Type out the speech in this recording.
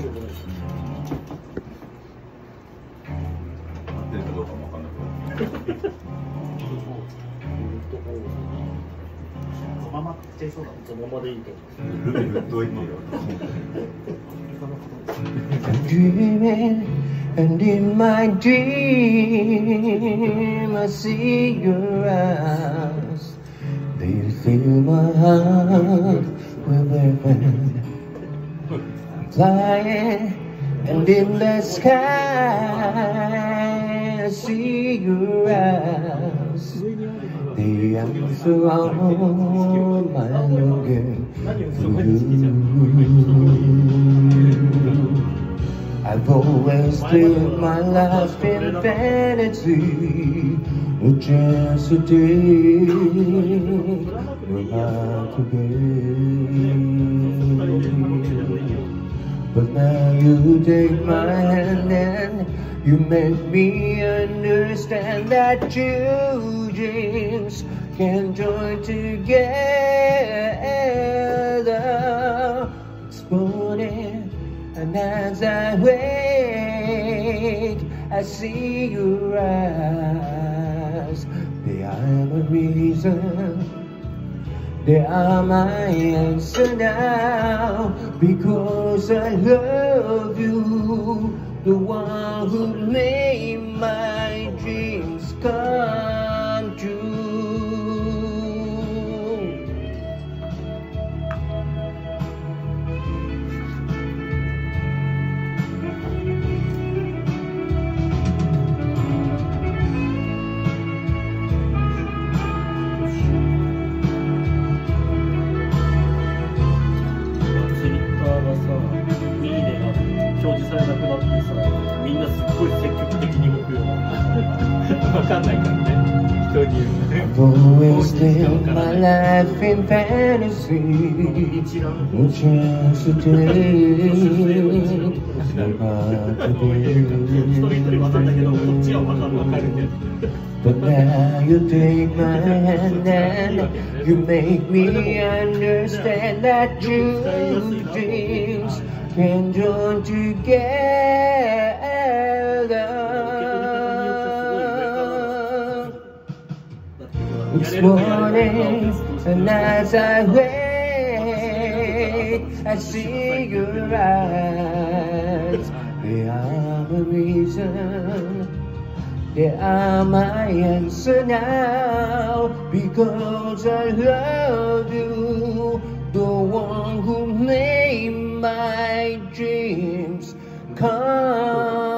出てこないし合ってるかどうかもわかんないけど。そのままっちゃいそうだそのままでいいと思うルビ振っといてよ。Dreaming, and in my dream I see your eyes. They fill my heart with heaven. Flying, and in the sky I see your eyes. The answer all my longing for you. I've always lived my life in fantasy, a chance to take we're not together. But now you take my hand and you make me understand that two dreams can join together. It's morning, and as I wake, I see your eyes. They are reason. They are my answer now because I love you, the one who made my dreams come されなくなってさみんなすっごい積極的に動くような分かんないからね人に言うね。You make me understand that you did. Can join together. It's morning, and as I wake, I see your eyes. They are the reason. They are my answer now because I love you, the one who dreams. Come